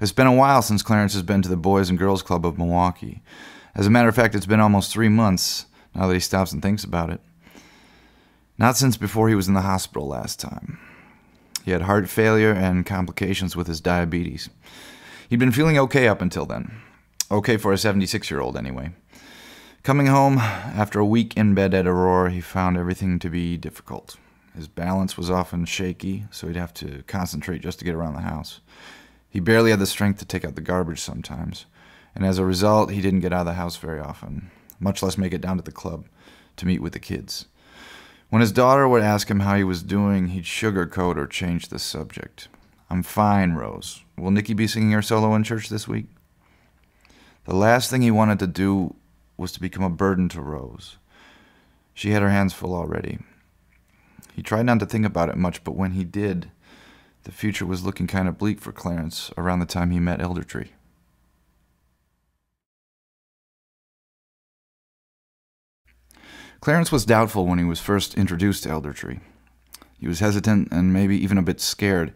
It's been a while since Clarence has been to the Boys and Girls Club of Milwaukee. As a matter of fact, it's been almost three months now that he stops and thinks about it. Not since before he was in the hospital last time. He had heart failure and complications with his diabetes. He'd been feeling okay up until then. Okay for a 76 year old, anyway. Coming home after a week in bed at Aurora, he found everything to be difficult. His balance was often shaky, so he'd have to concentrate just to get around the house. He barely had the strength to take out the garbage sometimes, and as a result, he didn't get out of the house very often, much less make it down to the club to meet with the kids. When his daughter would ask him how he was doing, he'd sugarcoat or change the subject. I'm fine, Rose. Will Nikki be singing her solo in church this week? The last thing he wanted to do was to become a burden to Rose. She had her hands full already. He tried not to think about it much, but when he did, the future was looking kind of bleak for Clarence around the time he met Eldertree. Clarence was doubtful when he was first introduced to Eldertree. He was hesitant and maybe even a bit scared.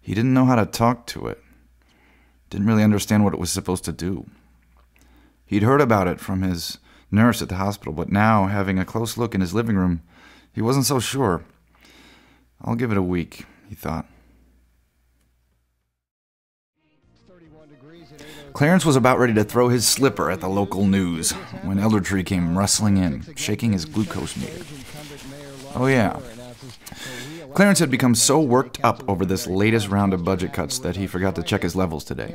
He didn't know how to talk to it, didn't really understand what it was supposed to do. He'd heard about it from his nurse at the hospital, but now, having a close look in his living room, he wasn't so sure. I'll give it a week, he thought. Clarence was about ready to throw his slipper at the local news when Eldertree came rustling in, shaking his glucose meter. Oh, yeah. Clarence had become so worked up over this latest round of budget cuts that he forgot to check his levels today.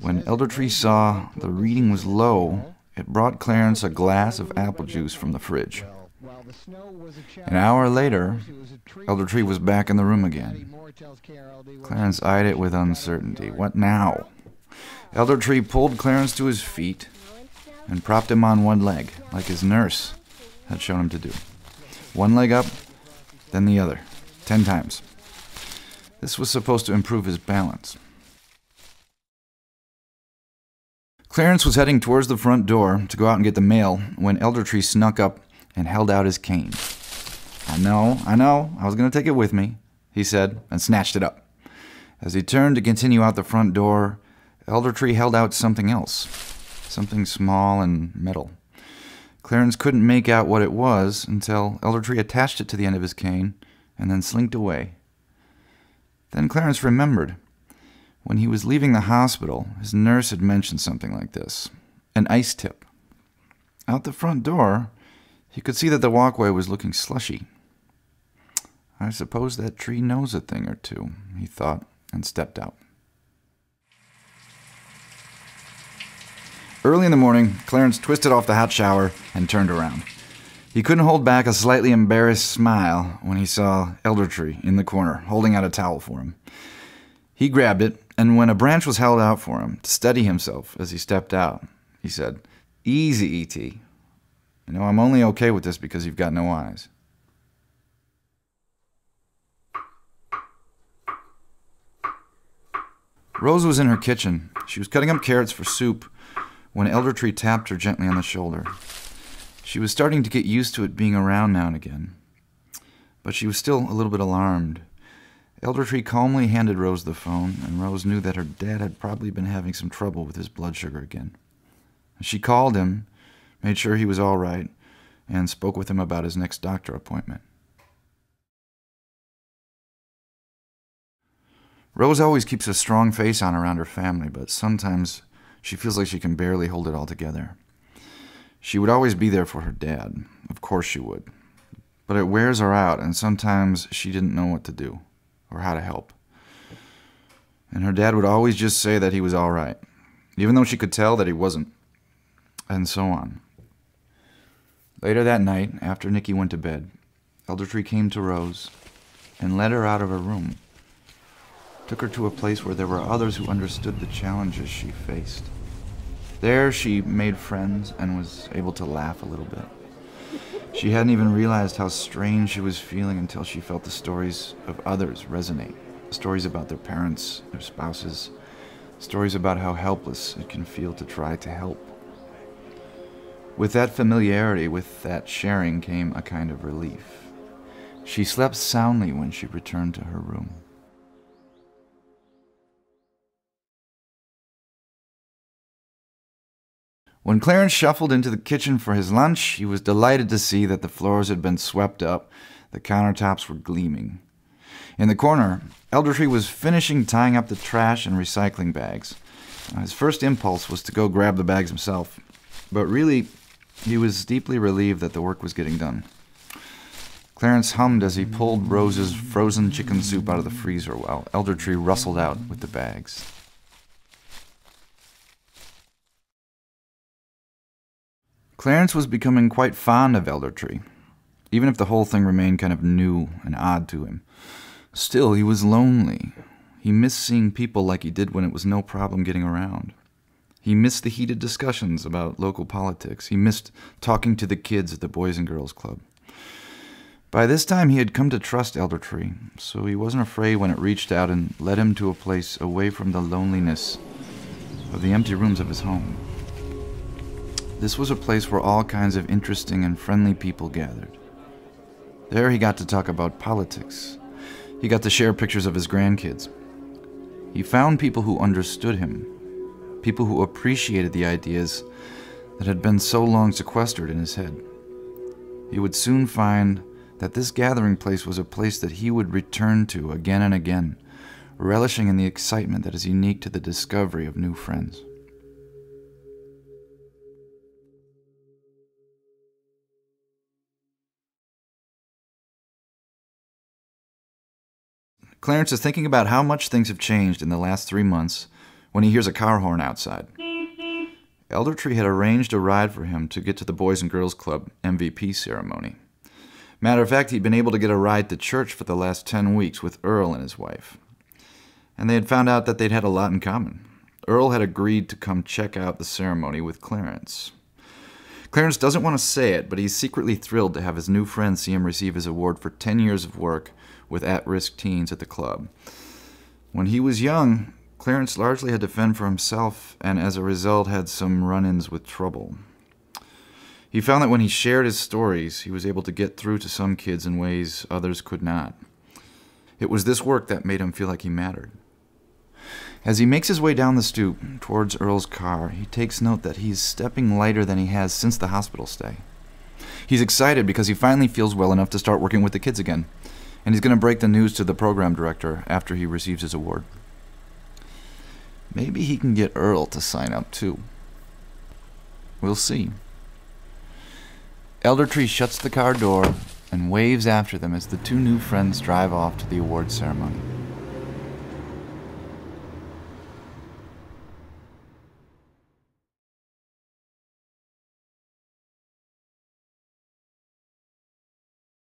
When Eldertree saw the reading was low, it brought Clarence a glass of apple juice from the fridge. An hour later, Eldertree was back in the room again. Clarence eyed it with uncertainty. What now? Eldertree pulled Clarence to his feet and propped him on one leg, like his nurse had shown him to do. One leg up, then the other, ten times. This was supposed to improve his balance. Clarence was heading towards the front door to go out and get the mail when Eldertree snuck up and held out his cane. I know, I know, I was going to take it with me, he said, and snatched it up. As he turned to continue out the front door, Eldertree held out something else, something small and metal. Clarence couldn't make out what it was until Eldertree attached it to the end of his cane and then slinked away. Then Clarence remembered. When he was leaving the hospital, his nurse had mentioned something like this an ice tip. Out the front door, he could see that the walkway was looking slushy. I suppose that tree knows a thing or two, he thought, and stepped out. Early in the morning, Clarence twisted off the hot shower and turned around. He couldn't hold back a slightly embarrassed smile when he saw Eldertree in the corner, holding out a towel for him. He grabbed it, and when a branch was held out for him to steady himself as he stepped out, he said, Easy, E.T. You know, I'm only okay with this because you've got no eyes. Rose was in her kitchen. She was cutting up carrots for soup when Eldertree tapped her gently on the shoulder. She was starting to get used to it being around now and again, but she was still a little bit alarmed. Eldertree calmly handed Rose the phone, and Rose knew that her dad had probably been having some trouble with his blood sugar again. She called him, made sure he was all right, and spoke with him about his next doctor appointment. Rose always keeps a strong face on around her family, but sometimes she feels like she can barely hold it all together. She would always be there for her dad. Of course she would. But it wears her out, and sometimes she didn't know what to do or how to help. And her dad would always just say that he was all right, even though she could tell that he wasn't, and so on. Later that night, after Nikki went to bed, Eldertree came to Rose and led her out of her room took her to a place where there were others who understood the challenges she faced. There, she made friends and was able to laugh a little bit. She hadn't even realized how strange she was feeling until she felt the stories of others resonate. Stories about their parents, their spouses, stories about how helpless it can feel to try to help. With that familiarity, with that sharing, came a kind of relief. She slept soundly when she returned to her room. When Clarence shuffled into the kitchen for his lunch, he was delighted to see that the floors had been swept up, the countertops were gleaming. In the corner, Eldertree was finishing tying up the trash and recycling bags. His first impulse was to go grab the bags himself, but really, he was deeply relieved that the work was getting done. Clarence hummed as he pulled Rose's frozen chicken soup out of the freezer while Eldertree rustled out with the bags. Clarence was becoming quite fond of Eldertree, even if the whole thing remained kind of new and odd to him. Still, he was lonely. He missed seeing people like he did when it was no problem getting around. He missed the heated discussions about local politics. He missed talking to the kids at the Boys and Girls Club. By this time, he had come to trust Elder Tree, so he wasn't afraid when it reached out and led him to a place away from the loneliness of the empty rooms of his home. This was a place where all kinds of interesting and friendly people gathered. There he got to talk about politics. He got to share pictures of his grandkids. He found people who understood him, people who appreciated the ideas that had been so long sequestered in his head. He would soon find that this gathering place was a place that he would return to again and again, relishing in the excitement that is unique to the discovery of new friends. Clarence is thinking about how much things have changed in the last three months when he hears a car horn outside. Eldertree had arranged a ride for him to get to the Boys and Girls Club MVP ceremony. Matter of fact, he'd been able to get a ride to church for the last 10 weeks with Earl and his wife. And they had found out that they'd had a lot in common. Earl had agreed to come check out the ceremony with Clarence. Clarence doesn't want to say it, but he's secretly thrilled to have his new friend see him receive his award for 10 years of work with at risk teens at the club. When he was young, Clarence largely had to fend for himself and as a result had some run ins with trouble. He found that when he shared his stories, he was able to get through to some kids in ways others could not. It was this work that made him feel like he mattered. As he makes his way down the stoop towards Earl's car, he takes note that he's stepping lighter than he has since the hospital stay. He's excited because he finally feels well enough to start working with the kids again and he's going to break the news to the program director after he receives his award. Maybe he can get Earl to sign up too. We'll see. Eldertree shuts the car door and waves after them as the two new friends drive off to the award ceremony.